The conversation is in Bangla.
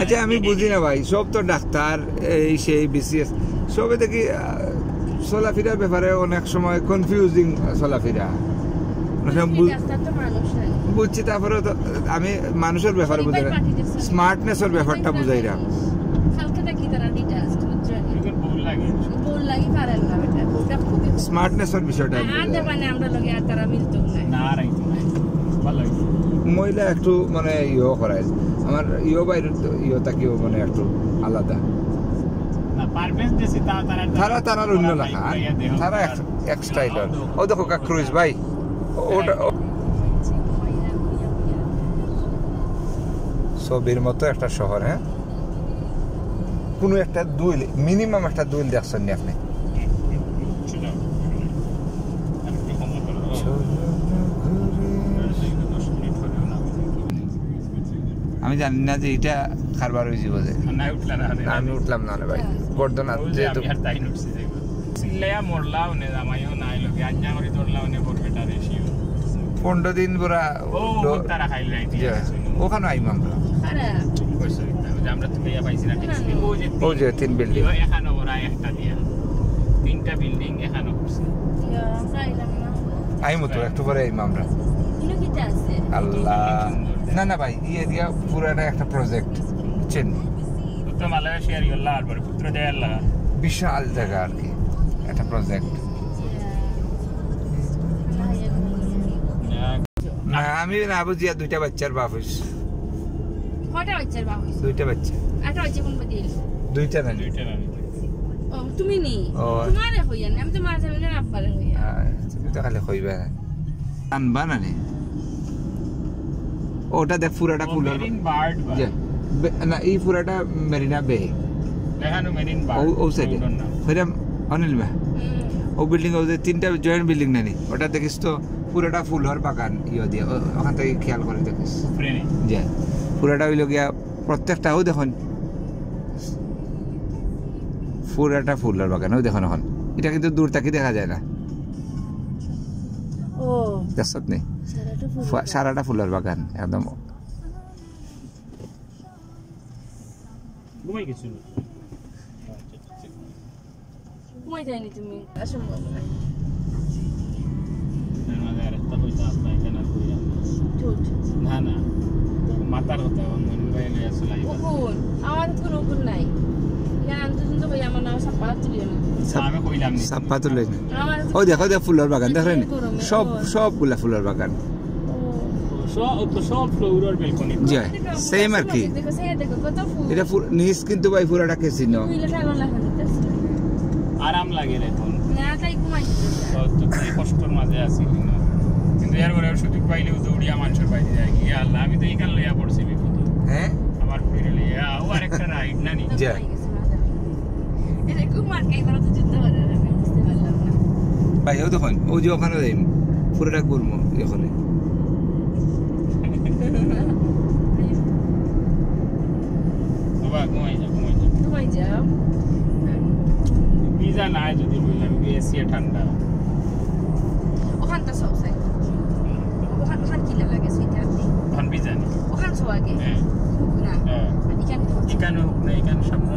আচ্ছা আমি বুঝি না ভাই সব তো ডাক্তার এই সেই বিসিএস সবে দেখি চলাফেরার ব্যাপারে অনেক সময় কনফিউজিং চলাফেরা। বুঝছি তারপরে তো আমি মানুষের ব্যাপারে বুঝাই স্মার্টনেসের ব্যাপারটা বুঝাই না কালকে দেখি তারা ডিটাস্ট বুঝছেন এগুলো ভুল লাগে। বল লাগি পারেন না বেটা ওটা খুবই স্মার্টনেসের বিষয়টা আর বুঝাই। দেবানে আমরা লগে আর তারা মিলতো না না, আর আইতো না। ভালো হইছে। মহিলা একটু মানে ইয়ে করায়। আমার ইয়ে বাইরে ইয়ে তাকেও মানে একটু আলাদা। তারা- তারা অন্য তারা লেখা। তারা এক স্টাইলার ও দেখো কাকরুইজ ভাই। ওটা ও- ছবির মতো একটা শহর হ্যাঁ? কোনো একটা দুইল মিনিমাম একটা দুইল দেখছেন নি আপনি ছিল। আমি কি হোমওয়ার্ক করব? দশ মিনিট হলেও না। আমি জানি না যে এটা কারবার হয়ে যাব যে না, উঠলা না, না, আমি উঠলাম না রে ভাই। যে যেহেতু। চিল্লাইয়া জামাইও নাই লগে। আজ্ঞা করি ধরলাও নে, বরবেটা রেশিও। পনেরো দিন পুরা তারা খাইলে আইতে যে, গেছে। ওখানে আইম আমরা। আমরা তো লইয়া পাইছি না, ও যে তিন বিল্ডিং। ইয়ো এখানো ওরা একটা দিয়া। তিনটা বিল্ডিং এখানো করছে। ইয়া, আইমো তো একটু পরে আইম আমরা। আল্লাহ। না না ভাই ইয়ে দিয়া পুরাটা একটা প্রজেক্ট বুঝছেন? বিশাল জায়গা আর কি একটা প্রজেক্ট আমি না বুঝিয়া দুইটা বাচ্চার বাপ হইছি। কয়টা বাচ্চার বাবা হইছে? দুইটা বাচ্চা। একটা বাচ্চা কোন দিল দুইটা না দুইটা রানী ও তুমি নি? ও। তোমারে হইয়া না আমি তো মাঝে মাঝে আব্বারে হইয়া। তুমি তো খালি কইবা না না পুরাটা ফুল এই পুরাটা মেরিনা বে। দেখানো মেরিন ও ও সাইডে ওইটা অনিল মা ও বিল্ডিং ও তিনটা জয়েন্ট বিল্ডিং নানি ওটা দেখিস তো পুরোটা ফুলহর বাগান ইয়ে দিয়ে। ওখান থেকে খেয়াল করে দেখিস। ফ্রেনে যে পুরোটা হইল গিয়া প্রত্যেকটাও দেখুন। পুরাটা ফুলের বাগান ওই দেখুন এখন। এটা কিন্তু দূর থেকে দেখা যায় না। দেখছত নেই সারাটা ফুল ফু- সারাটা ফুলের বাগান একদম না না না মাতার কথা আমার কোনো নাই আমার নাম সাপ্পা তুলিও না আমি কইলাম নি। সাপ্পা তুলে আমার ও দেখো দেখ ফুলের বাগান দেখলেন সব সবগুলা ফুলের বাগান। সব তো সব ফ্লোরের বেলকনি। জি সেম আর কি। দেখো সে দেখো কত ফুল এটা নিচ কিন্তু ভাই পুরাটা ফুলে টানো আরাম লাগে রে এখন। না কষ্টর মাঝে আছি কিন্তু। এর পরে সুযোগ পাইলেও দৌড়িয়া মানুষের বাইরে যায়। কি আল্লাহ আমি তো এইখান লইয়া পড়ছি বিপদ। হ্যাঁ? আমার ফিরে লইয়া ও আরেকটা রাইড না নি? যা। এটা ঘুমার কে করা তো যুদ্ধ করে আমি বুঝতে পারলাম না। ভাই ও দেখুন ও যে ওখানে যাই পুরোটা যাও ভিজা নাই যদি বললাম ঠান্ডা। ওখান তো সব ওখান ওখান লাগে সেটা তখন ভিজা নেই। ওখান আগে? হ্যাঁ। না। হ্যাঁ। হোক না সামনে